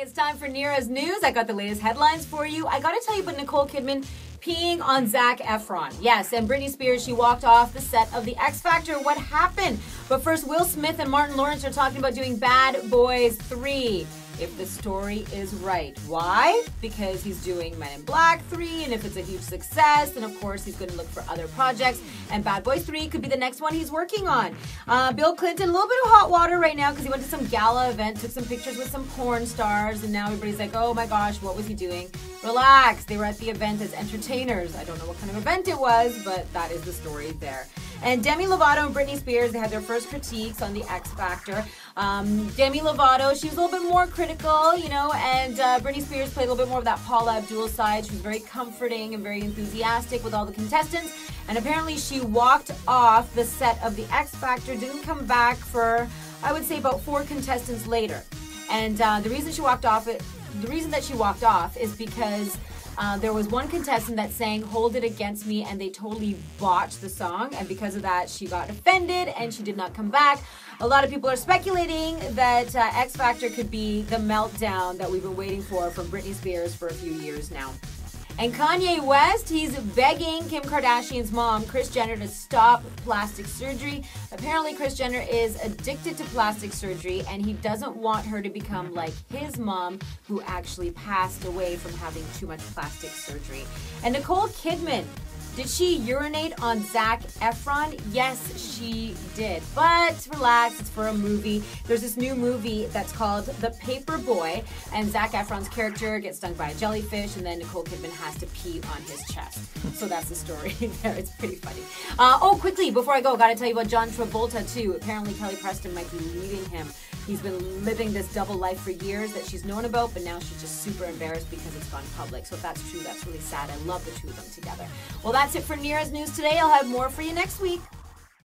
It's time for Nira's news. I got the latest headlines for you. I got to tell you about Nicole Kidman peeing on Zac Efron. Yes, and Britney Spears, she walked off the set of The X Factor. What happened? But first, Will Smith and Martin Lawrence are talking about doing Bad Boys 3 if the story is right. Why? Because he's doing Men in Black 3, and if it's a huge success, then of course he's going to look for other projects. And Bad Boys 3 could be the next one he's working on. Uh, Bill Clinton, a little bit of hot water right now because he went to some gala event, took some pictures with some porn stars, and now everybody's like, oh my gosh, what was he doing? Relax. They were at the event as entertainers. I don't know what kind of event it was, but that is the story there. And Demi Lovato and Britney Spears, they had their first critiques on the X Factor. Um, Demi Lovato, she was a little bit more critical, you know, and uh, Britney Spears played a little bit more of that Paula Abdul side. She was very comforting and very enthusiastic with all the contestants. And apparently, she walked off the set of the X Factor, didn't come back for, I would say, about four contestants later. And uh, the reason she walked off it, the reason that she walked off is because uh, there was one contestant that sang Hold It Against Me and they totally botched the song. And because of that, she got offended and she did not come back. A lot of people are speculating that uh, X Factor could be the meltdown that we've been waiting for from Britney Spears for a few years now. And Kanye West, he's begging Kim Kardashian's mom, Kris Jenner, to stop plastic surgery. Apparently, Kris Jenner is addicted to plastic surgery and he doesn't want her to become like his mom, who actually passed away from having too much plastic surgery. And Nicole Kidman, did she urinate on Zac Efron? Yes, she did. But relax, it's for a movie. There's this new movie that's called The Paper Boy, and Zac Efron's character gets stung by a jellyfish, and then Nicole Kidman has to pee on his chest. So that's the story there. It's pretty funny. Uh, oh, quickly, before I go, gotta tell you about John Travolta, too. Apparently, Kelly Preston might be leaving him. He's been living this double life for years that she's known about, but now she's just super embarrassed because it's gone public. So if that's true, that's really sad. I love the two of them together. Well, that's it for Nira's news today. I'll have more for you next week.